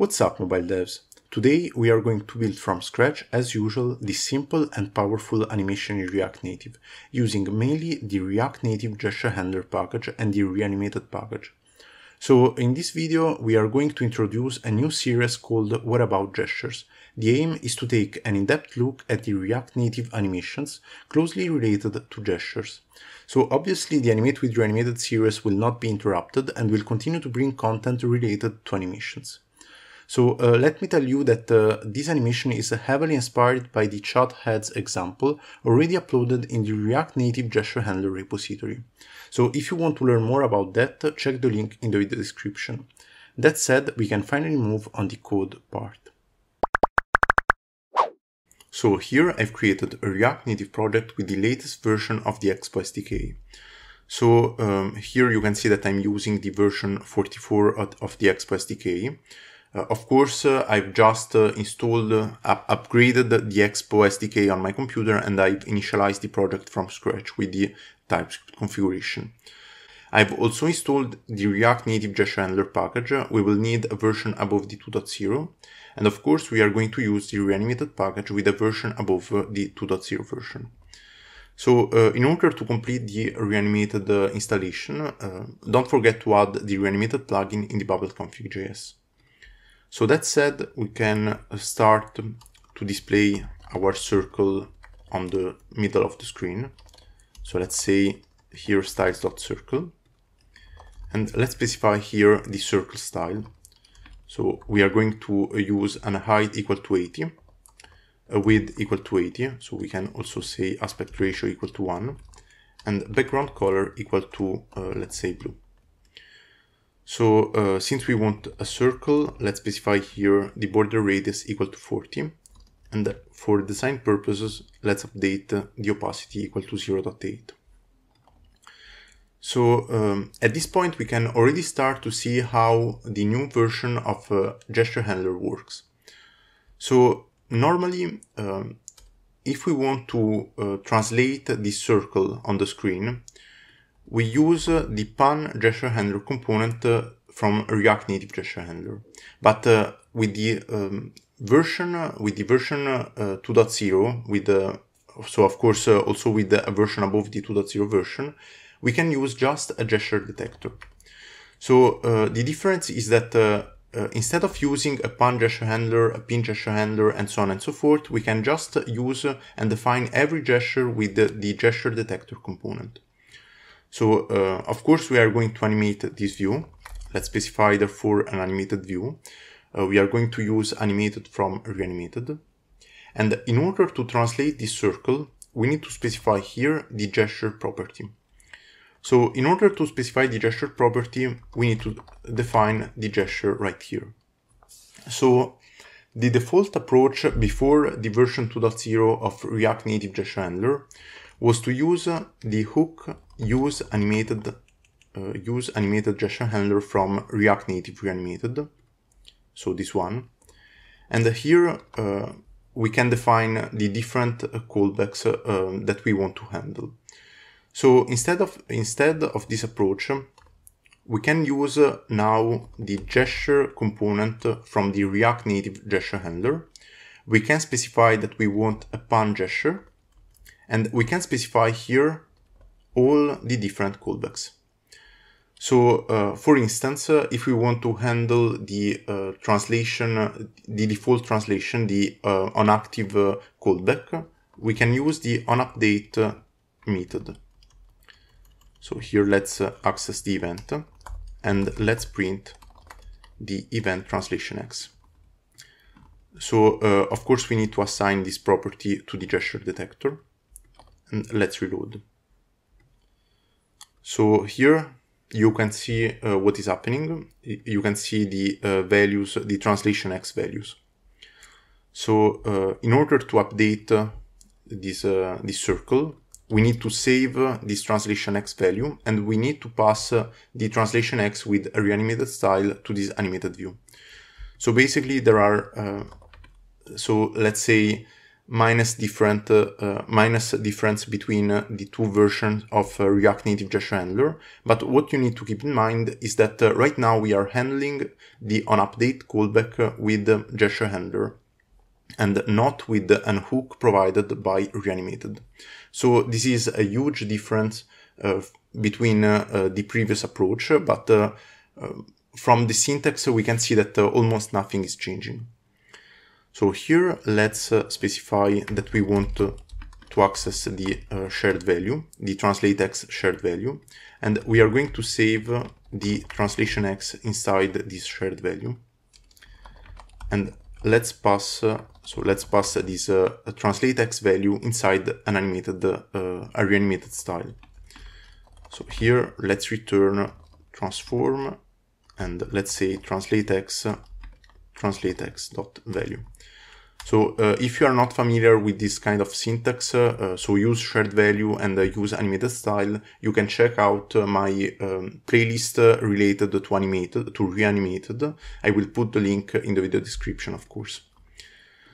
What's up mobile devs? Today we are going to build from scratch as usual the simple and powerful animation in React Native using mainly the React Native gesture handler package and the reanimated package. So in this video we are going to introduce a new series called What About Gestures. The aim is to take an in-depth look at the React Native animations closely related to gestures. So obviously the Animate with Reanimated series will not be interrupted and will continue to bring content related to animations. So uh, let me tell you that uh, this animation is heavily inspired by the chat heads example already uploaded in the React Native gesture handler repository. So if you want to learn more about that, check the link in the video description. That said, we can finally move on the code part. So here I've created a React Native project with the latest version of the Expo SDK. So um, here you can see that I'm using the version 44 of the Expo SDK. Uh, of course, uh, I've just uh, installed, up upgraded the Expo SDK on my computer and I've initialized the project from scratch with the TypeScript configuration. I've also installed the React Native Gesture Handler package. We will need a version above the 2.0. And of course, we are going to use the reanimated package with a version above the 2.0 version. So uh, in order to complete the reanimated uh, installation, uh, don't forget to add the reanimated plugin in the Babel config.js. So that said, we can start to display our circle on the middle of the screen. So let's say here styles.circle and let's specify here the circle style. So we are going to use an height equal to 80, a width equal to 80, so we can also say aspect ratio equal to 1, and background color equal to, uh, let's say, blue. So uh, since we want a circle, let's specify here the border radius equal to 40. And for design purposes, let's update the opacity equal to 0.8. So um, at this point, we can already start to see how the new version of uh, gesture handler works. So normally, um, if we want to uh, translate this circle on the screen, we use uh, the pan gesture handler component uh, from React Native gesture handler. But uh, with the um, version, uh, with the version 2.0, with the, so of course also with the, version above the 2.0 version, we can use just a gesture detector. So uh, the difference is that uh, uh, instead of using a pan gesture handler, a pin gesture handler, and so on and so forth, we can just use and define every gesture with the, the gesture detector component. So uh, of course we are going to animate this view. Let's specify therefore an animated view. Uh, we are going to use animated from reanimated. And in order to translate this circle, we need to specify here the gesture property. So in order to specify the gesture property, we need to define the gesture right here. So the default approach before the version 2.0 of React Native Gesture Handler was to use the hook use animated uh, use animated gesture handler from React Native Reanimated. So this one. And here uh, we can define the different callbacks uh, that we want to handle. So instead of, instead of this approach, we can use now the gesture component from the React Native gesture handler. We can specify that we want a pan gesture and we can specify here all the different callbacks. So, uh, for instance, uh, if we want to handle the uh, translation, the default translation, the uh, onActive callback, we can use the onUpdate method. So here let's uh, access the event and let's print the event translation X. So uh, of course we need to assign this property to the gesture detector and let's reload. So here you can see uh, what is happening. You can see the uh, values, the translation X values. So uh, in order to update uh, this, this circle, we need to save this translation x value and we need to pass the translation x with a reanimated style to this animated view. So basically there are, uh, so let's say minus different uh, uh, minus difference between uh, the two versions of uh, React Native gesture handler. But what you need to keep in mind is that uh, right now we are handling the onUpdate callback with the gesture handler and not with an hook provided by Reanimated. So this is a huge difference between the previous approach, but from the syntax we can see that almost nothing is changing. So here let's uh, specify that we want to, to access the uh, shared value, the translate x shared value, and we are going to save uh, the translation x inside this shared value. And let's pass, uh, so let's pass this uh, translate x value inside an animated, uh, a reanimated style. So here let's return transform and let's say translate x translate x dot value. So uh, if you are not familiar with this kind of syntax, uh, uh so use shared value and uh, use animated style, you can check out uh, my um, playlist related to animated, to reanimated. I will put the link in the video description, of course.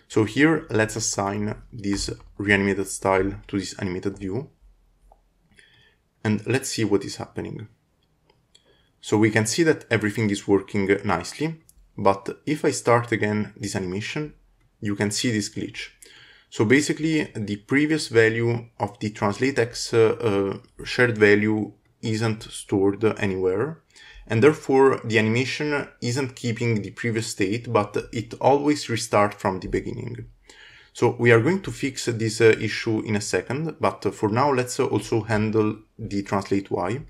So here, let's assign this reanimated style to this animated view. And let's see what is happening. So we can see that everything is working nicely, but if I start again this animation, you can see this glitch. So basically the previous value of the translatex uh, uh, shared value isn't stored anywhere and therefore the animation isn't keeping the previous state but it always restarts from the beginning. So we are going to fix this uh, issue in a second but for now let's uh, also handle the translate y.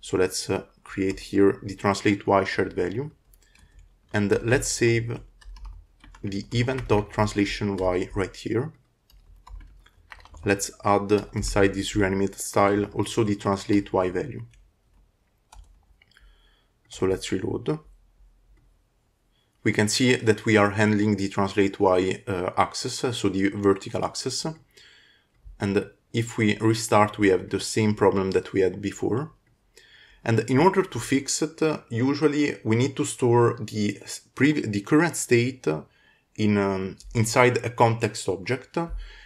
So let's uh, create here the translate y shared value and let's save the event.translation y right here. Let's add inside this reanimated style also the translate y value. So let's reload. We can see that we are handling the translate y uh, axis, uh, so the vertical axis. And if we restart, we have the same problem that we had before. And in order to fix it, uh, usually we need to store the, the current state uh, in um, inside a context object.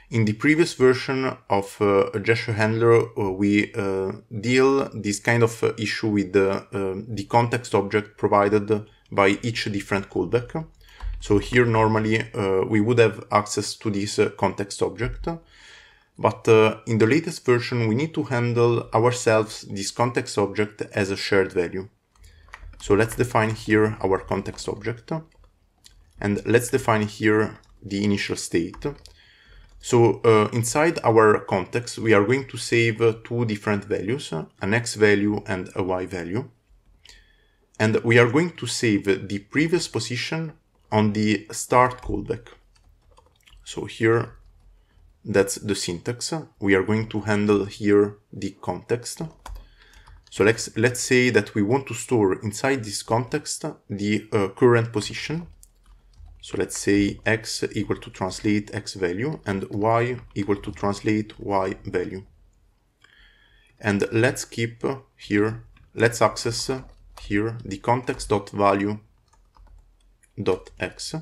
In the previous version of uh, a gesture handler, uh, we uh, deal this kind of uh, issue with the, uh, the context object provided by each different callback. So here normally uh, we would have access to this context object. But in the latest version, we need to handle ourselves this context object as a shared value. So let's define here our context object. And let's define here the initial state. So uh, inside our context, we are going to save two different values, an x value and a y value. And we are going to save the previous position on the start callback. So here, that's the syntax. We are going to handle here the context. So let's, let's say that we want to store inside this context the uh, current position so let's say x equal to translate x value and y equal to translate y value. And let's keep here, let's access here the context dot value dot x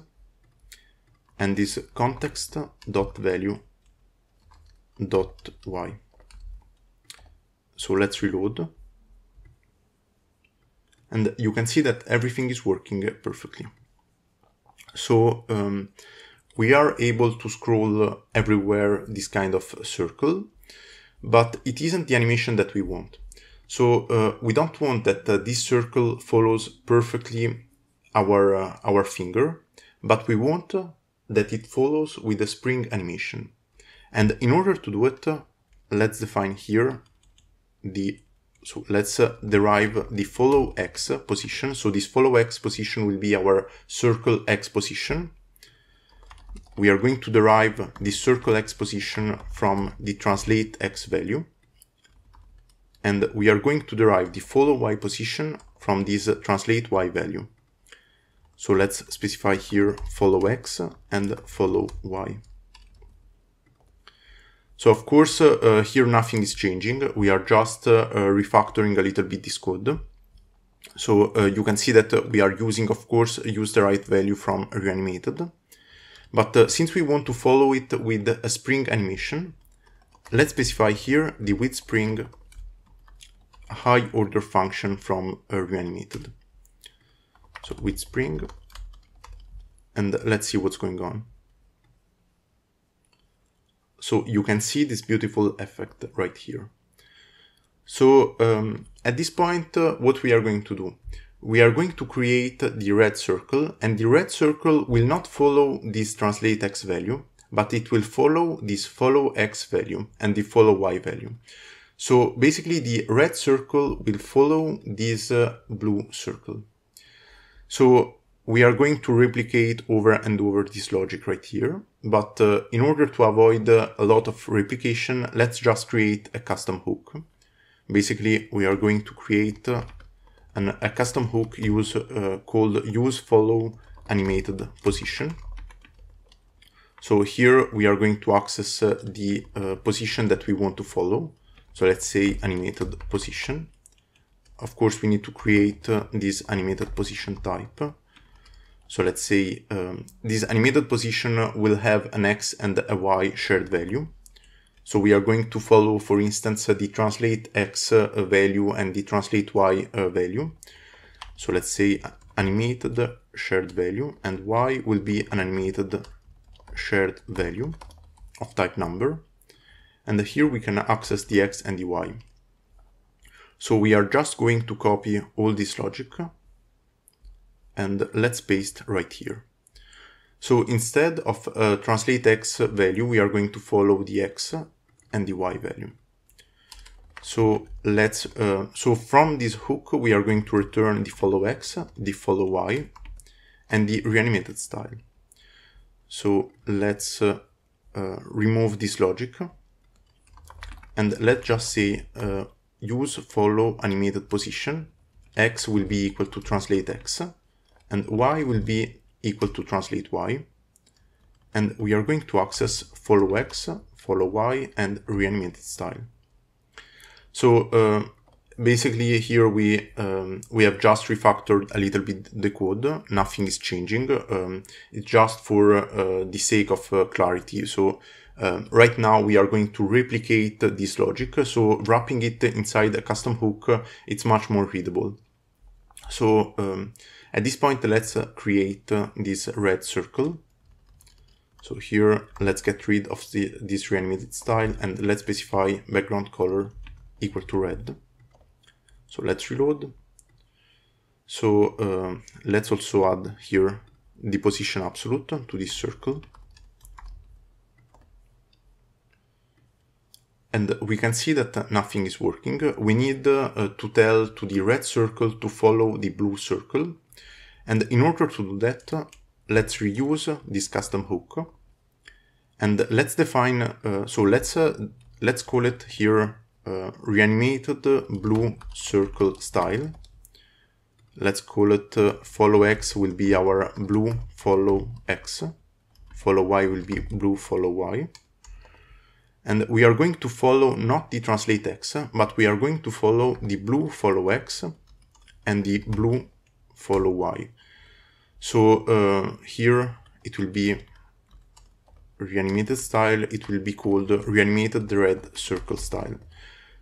and this context dot value dot y. So let's reload. And you can see that everything is working perfectly. So um, we are able to scroll everywhere this kind of circle, but it isn't the animation that we want. So uh, we don't want that uh, this circle follows perfectly our, uh, our finger, but we want that it follows with a spring animation. And in order to do it, let's define here the so let's uh, derive the follow x position. So this follow x position will be our circle x position. We are going to derive the circle x position from the translate x value. And we are going to derive the follow y position from this translate y value. So let's specify here follow x and follow y. So of course, uh, uh, here nothing is changing. We are just uh, refactoring a little bit this code. So you can see that we are using, of course, use derived value from reanimated. But since we want to follow it with a spring animation, let's specify here the with spring high order function from uh, reanimated. So with spring, and let's see what's going on. So you can see this beautiful effect right here. So um, at this point, uh, what we are going to do? We are going to create the red circle and the red circle will not follow this translate x value, but it will follow this follow x value and the follow y value. So basically the red circle will follow this uh, blue circle. So we are going to replicate over and over this logic right here. But uh, in order to avoid uh, a lot of replication, let's just create a custom hook. Basically, we are going to create uh, an, a custom hook use uh, called use follow animated position. So here we are going to access uh, the uh, position that we want to follow. So let's say animated position. Of course, we need to create this animated position type. So let's say um, this animated position will have an X and a Y shared value. So we are going to follow, for instance, the translate X value and the translate Y value. So let's say animated shared value and Y will be an animated shared value of type number. And here we can access the X and the Y. So we are just going to copy all this logic and let's paste right here. So instead of uh, translate x value, we are going to follow the x and the y value. So let's, uh, so from this hook, we are going to return the follow x, the follow y, and the reanimated style. So let's uh, uh remove this logic and let's just say uh, use follow animated position. x will be equal to translate x and y will be equal to translate y. And we are going to access follow x, follow y, and reanimated style. So uh, basically here we um, we have just refactored a little bit the code. Nothing is changing. Um, it's just for uh, the sake of uh, clarity. So uh, right now we are going to replicate this logic. So wrapping it inside a custom hook, it's much more readable. So um, at this point, let's uh, create uh, this red circle. So here, let's get rid of the, this reanimated style and let's specify background color equal to red. So let's reload. So uh, let's also add here the position absolute to this circle. And we can see that nothing is working. We need uh, to tell to the red circle to follow the blue circle. And in order to do that, let's reuse this custom hook and let's define, uh, so let's, uh, let's call it here uh, reanimated blue circle style. Let's call it uh, follow x will be our blue follow x, follow y will be blue follow y. And we are going to follow not the translate x, but we are going to follow the blue follow x and the blue follow y. So uh, here it will be reanimated style, it will be called reanimated red circle style.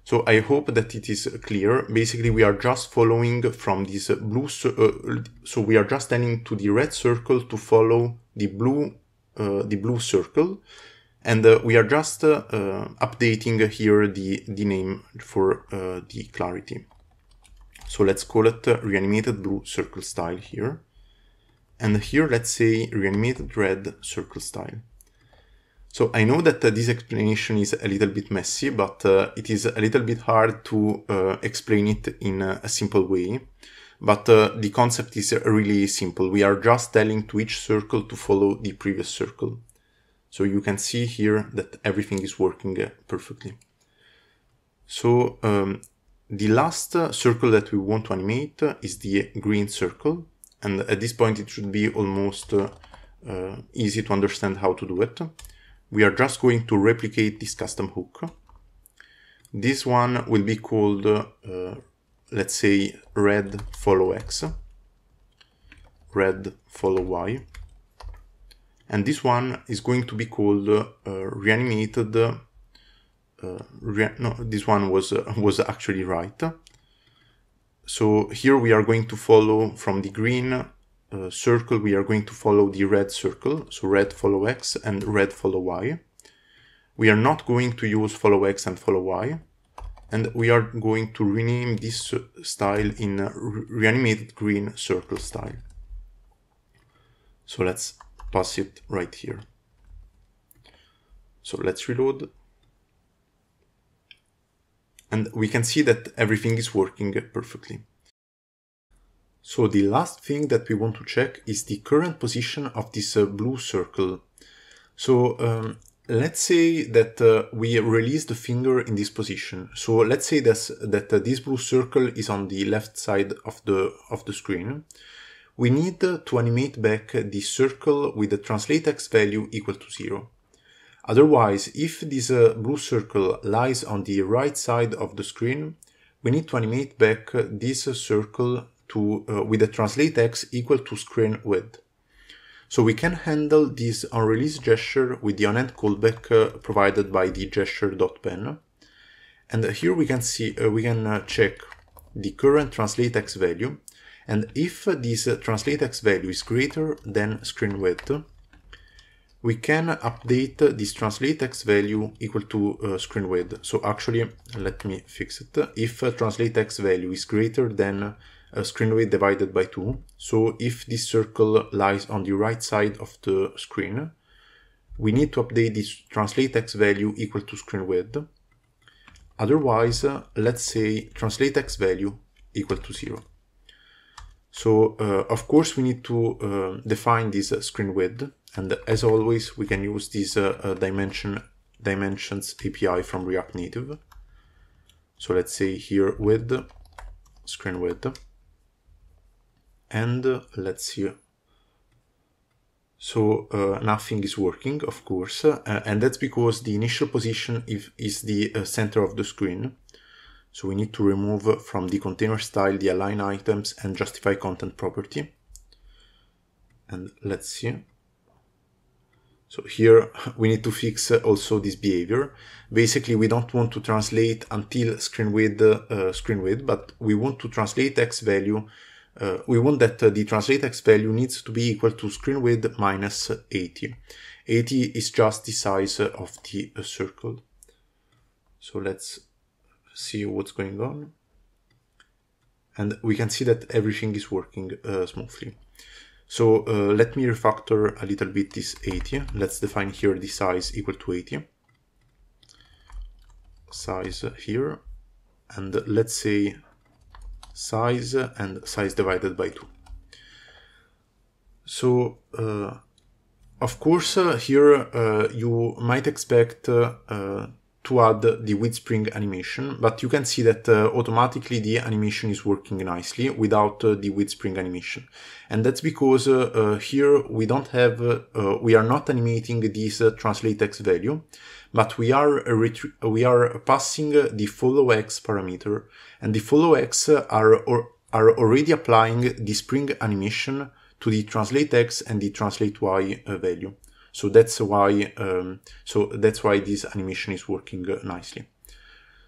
So I hope that it is clear. Basically, we are just following from this blue, uh, so we are just telling to the red circle to follow the blue, uh, the blue circle. And uh, we are just uh, updating here the, the name for uh, the clarity. So let's call it reanimated blue circle style here. And here, let's say reanimated red circle style. So I know that uh, this explanation is a little bit messy, but uh, it is a little bit hard to uh, explain it in a, simple way. But uh, the concept is really simple. We are just telling to each circle to follow the previous circle. So you can see here that everything is working uh, perfectly. So um, the last uh, circle that we want to animate uh, is the green circle. And at this point, it should be almost uh, uh, easy to understand how to do it. We are just going to replicate this custom hook. This one will be called, uh, let's say, red follow x, red follow y. and this one is going to be called uh, reanimated uh, no this one was uh, was actually right. So here we are going to follow from the green uh, circle we are going to follow the red circle. So red follow x and red follow y. We are not going to use follow x and follow y. And we are going to rename this style in reanimated green circle style. So let's pass it right here. So let's reload. And we can see that everything is working perfectly. So the last thing that we want to check is the current position of this uh, blue circle. So um, let's say that uh, we release the finger in this position. So let's say that's, that uh, this blue circle is on the left side of the, of the screen we need to animate back the circle with the translate x value equal to 0. Otherwise, if this uh, blue circle lies on the right side of the screen, we need to animate back this circle to, uh, with the translate x equal to screen width. So we can handle this onRelease gesture with the onEnd callback uh, provided by the gesture.pan. And here we can see, uh, we can uh, check the current translate x value and if this translate x value is greater than screen width, we can update this translate x value equal to uh, screen width. So actually, let me fix it. If translate x value is greater than uh, screen width divided by 2, so if this circle lies on the right side of the screen, we need to update this translate x value equal to screen width. Otherwise, uh, let's say translate x value equal to 0. So uh, of course we need to uh, define this uh, screen width and as always we can use this dimension dimensions API from React Native. So let's say here width screen width and let's see so uh, nothing is working, of course, uh, and that's because the initial position is, is the uh, center of the screen. So we need to remove from the container style the align items and justify content property. And let's see. So here we need to fix also this behavior. Basically, we don't want to translate until screen width, uh, screen width, but we want to translate x value. Uh, we want that uh, the translate x value needs to be equal to screen width minus 80. 80 is just the size of the uh, circle. So let's see what's going on. And we can see that everything is working uh, smoothly. So uh, let me refactor a little bit this 80. Let's define here the size equal to 80. Size here. And let's say size and size divided by 2. So, uh, of course, uh, here uh, you might expect uh, to add the with spring animation, but you can see that uh, automatically the animation is working nicely without uh, the spring animation. And that's because uh, uh here we don't have, uh, we are not animating this uh, translate x value, but we are we are passing the follow x parameter, and the follow x are are already applying the spring animation to the translate x and the translate y value. So that's why um, so that's why this animation is working uh, nicely.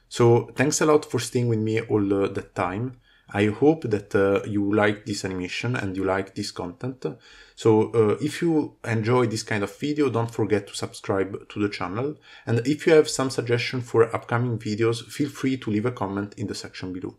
So thanks a lot for staying with me all uh, that time. I hope that uh, you like this animation and you like this content. So uh, if you enjoy this kind of video, don't forget to subscribe to the channel. And if you have some suggestion for upcoming videos, feel free to leave a comment in the section below.